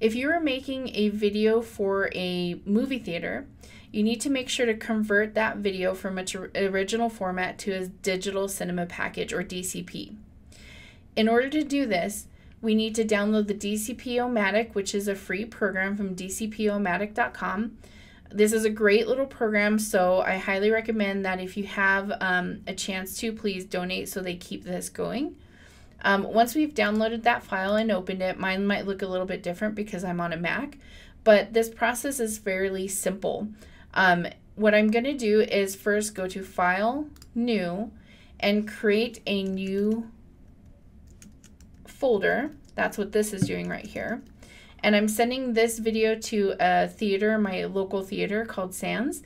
if you are making a video for a movie theater, you need to make sure to convert that video from its original format to a digital cinema package or DCP. In order to do this, we need to download the DCP-O-Matic, which is a free program from dcpomatic.com. This is a great little program, so I highly recommend that if you have um, a chance to, please donate so they keep this going. Um, once we've downloaded that file and opened it, mine might look a little bit different because I'm on a Mac, but this process is fairly simple. Um, what I'm going to do is first go to File, New, and create a new folder. That's what this is doing right here. And I'm sending this video to a theater, my local theater called Sands.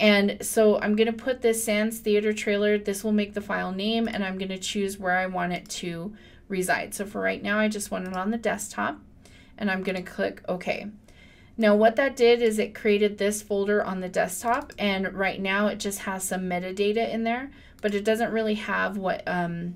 And so I'm going to put this Sands Theater trailer. This will make the file name, and I'm going to choose where I want it to reside. So for right now, I just want it on the desktop, and I'm going to click OK. Now what that did is it created this folder on the desktop, and right now it just has some metadata in there, but it doesn't really have what um,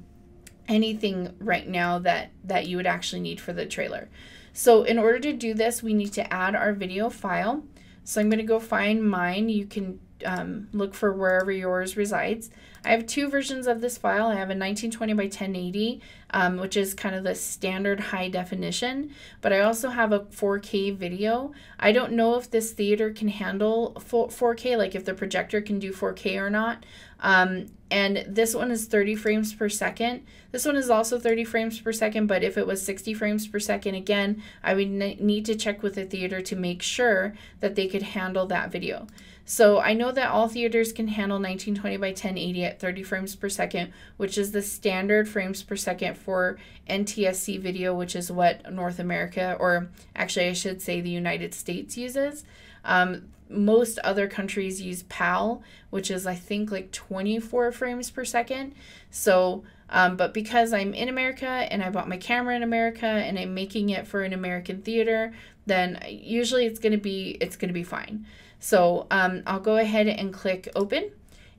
anything right now that, that you would actually need for the trailer. So in order to do this, we need to add our video file. So I'm going to go find mine. You can um, look for wherever yours resides. I have two versions of this file. I have a 1920 by 1080, um, which is kind of the standard high definition, but I also have a 4K video. I don't know if this theater can handle 4K, like if the projector can do 4K or not. Um, and this one is 30 frames per second. This one is also 30 frames per second, but if it was 60 frames per second, again, I would need to check with the theater to make sure that they could handle that video. So I know that all theaters can handle 1920 by 1080 at 30 frames per second, which is the standard frames per second for NTSC video, which is what North America, or actually I should say the United States uses. Um, most other countries use PAL, which is I think like 24 frames per second. So, um, but because I'm in America and I bought my camera in America and I'm making it for an American theater, then usually it's gonna be it's gonna be fine. So um, I'll go ahead and click open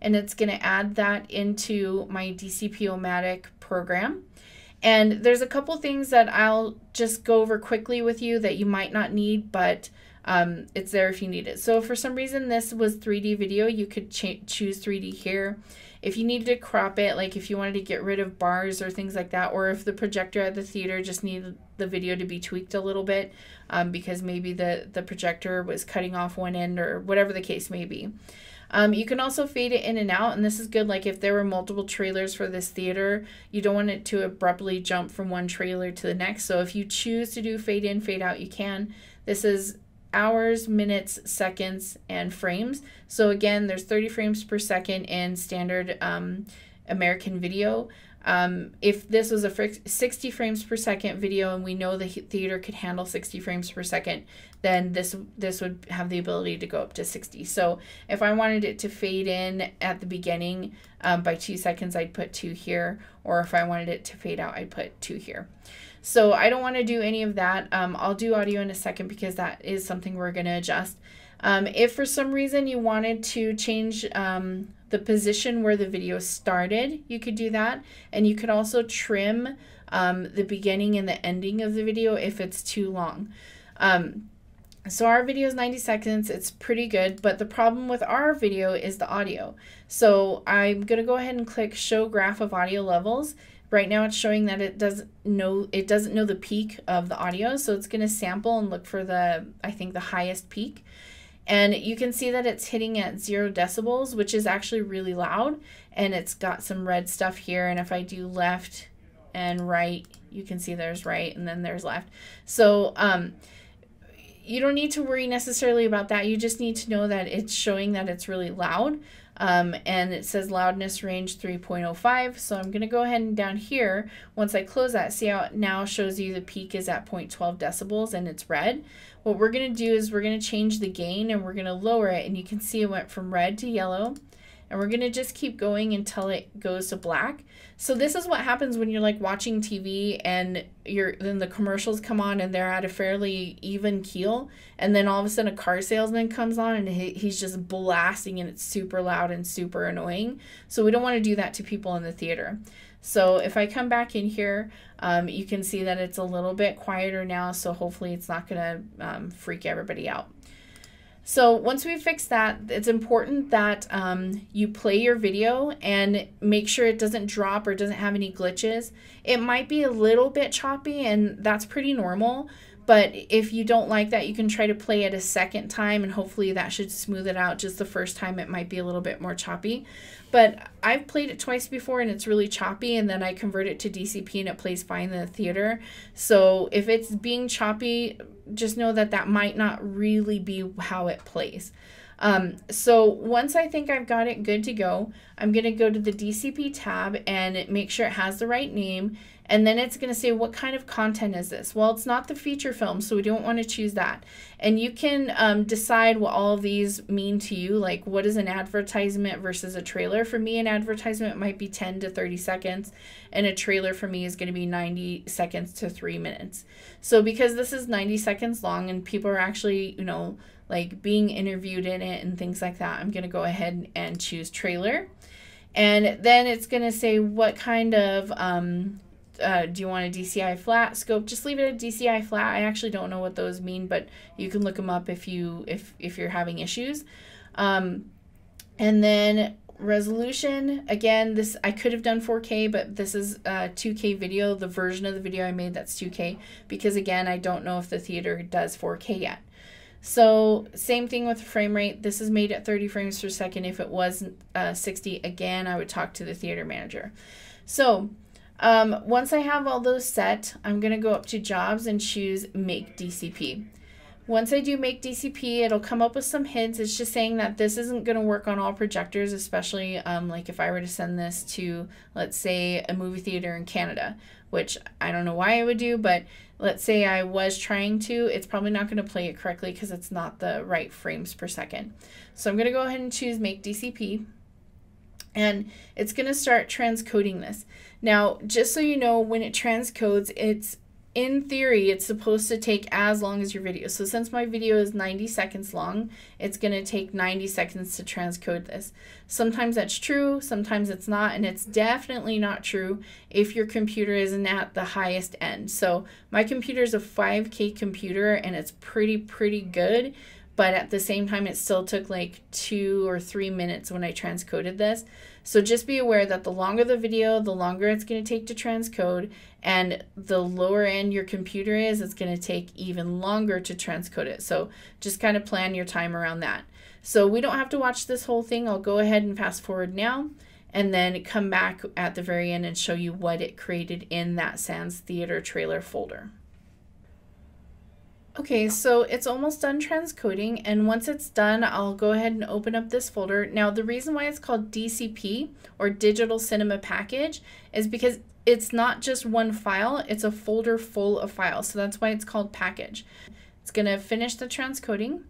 and it's going to add that into my DCP-O-Matic program. And there's a couple things that I'll just go over quickly with you that you might not need, but um, it's there if you need it. So for some reason this was 3D video, you could choose 3D here. If you needed to crop it, like if you wanted to get rid of bars or things like that, or if the projector at the theater just needed the video to be tweaked a little bit um, because maybe the, the projector was cutting off one end or whatever the case may be. Um, you can also fade it in and out, and this is good. Like if there were multiple trailers for this theater, you don't want it to abruptly jump from one trailer to the next. So if you choose to do fade in, fade out, you can. This is hours, minutes, seconds, and frames. So again, there's 30 frames per second in standard um, American video. Um, if this was a 60 frames per second video and we know the theater could handle 60 frames per second, then this this would have the ability to go up to 60. So if I wanted it to fade in at the beginning um, by two seconds, I'd put two here. Or if I wanted it to fade out, I'd put two here. So I don't want to do any of that. Um, I'll do audio in a second because that is something we're going to adjust. Um, if for some reason you wanted to change um, the position where the video started, you could do that. And you could also trim um, the beginning and the ending of the video if it's too long. Um, so our video is 90 seconds. It's pretty good, but the problem with our video is the audio. So I'm going to go ahead and click show graph of audio levels Right now it's showing that it doesn't know it doesn't know the peak of the audio, so it's going to sample and look for the I think the highest peak. And you can see that it's hitting at zero decibels, which is actually really loud. And it's got some red stuff here. And if I do left and right, you can see there's right and then there's left. So um, you don't need to worry necessarily about that. You just need to know that it's showing that it's really loud. Um, and it says loudness range 3.05. So I'm going to go ahead and down here, once I close that, see how it now shows you the peak is at 0.12 decibels and it's red. What we're going to do is we're going to change the gain and we're going to lower it and you can see it went from red to yellow and we're to just keep going until it goes to black. So this is what happens when you're like watching TV and you're then the commercials come on and they're at a fairly even keel and then all of a sudden a car salesman comes on and he, he's just blasting and it's super loud and super annoying. So we don't want to do that to people in the theater. So if I come back in here, um, you can see that it's a little bit quieter now. So hopefully it's not to um, freak everybody out. So once we fix that, it's important that um, you play your video and make sure it doesn't drop or doesn't have any glitches. It might be a little bit choppy and that's pretty normal, but if you don't like that, you can try to play it a second time and hopefully that should smooth it out. Just the first time it might be a little bit more choppy. But I've played it twice before and it's really choppy and then I convert it to DCP and it plays fine in the theater. So if it's being choppy, just know that that might not really be how it plays. Um, so once I think I've got it good to go, I'm going to go to the DCP tab and make sure it has the right name. And then it's going to say, what kind of content is this? Well, it's not the feature film, so we don't want to choose that. And you can um, decide what all of these mean to you, like what is an advertisement versus a trailer. For me, an advertisement might be 10 to 30 seconds, and a trailer for me is going to be 90 seconds to three minutes. So because this is 90 seconds long and people are actually, you know, like being interviewed in it and things like that, I'm going to go ahead and choose trailer. And then it's going to say what kind of, um, uh, do you want a DCI flat scope? Just leave it a DCI flat. I actually don't know what those mean, but you can look them up if you if if you're having issues. Um, and then resolution again this i could have done 4k but this is a 2k video the version of the video i made that's 2k because again i don't know if the theater does 4k yet so same thing with frame rate. This is made at 30 frames per second. If it was uh, 60, again, I would talk to the theater manager. So um, once I have all those set, I'm going to go up to jobs and choose make DCP. Once I do make DCP, it'll come up with some hints. It's just saying that this isn't going to work on all projectors, especially um, like if I were to send this to, let's say, a movie theater in Canada, which I don't know why I would do, but let's say I was trying to, it's probably not going to play it correctly because it's not the right frames per second. So I'm going to go ahead and choose Make DCP. And it's going to start transcoding this. Now, just so you know, when it transcodes, it's in theory, it's supposed to take as long as your video. So since my video is 90 seconds long, it's going to take 90 seconds to transcode this. Sometimes that's true, sometimes it's not, and it's definitely not true if your computer isn't at the highest end. So my computer is a 5K computer and it's pretty, pretty good, but at the same time, it still took like two or three minutes when I transcoded this. So just be aware that the longer the video, the longer it's going to take to transcode, and the lower end your computer is, it's going to take even longer to transcode it. So just kind of plan your time around that. So we don't have to watch this whole thing. I'll go ahead and fast forward now and then come back at the very end and show you what it created in that Sands Theater trailer folder. Okay, so it's almost done transcoding, and once it's done, I'll go ahead and open up this folder. Now, the reason why it's called DCP, or Digital Cinema Package, is because it's not just one file, it's a folder full of files, so that's why it's called package. It's to finish the transcoding,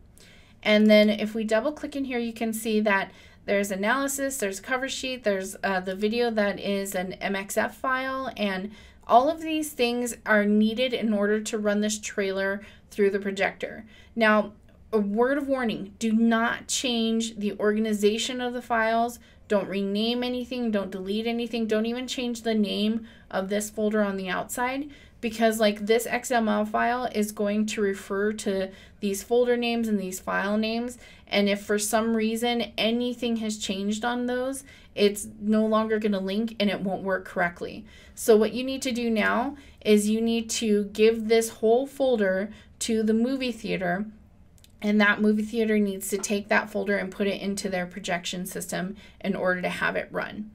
and then if we double click in here, you can see that there's analysis, there's cover sheet, there's uh, the video that is an MXF file, and all of these things are needed in order to run this trailer through the projector. Now, a word of warning, do not change the organization of the files. Don't rename anything, don't delete anything, don't even change the name of this folder on the outside because like this XML file is going to refer to these folder names and these file names and if for some reason anything has changed on those it's no longer going to link and it won't work correctly. So what you need to do now is you need to give this whole folder to the movie theater and that movie theater needs to take that folder and put it into their projection system in order to have it run.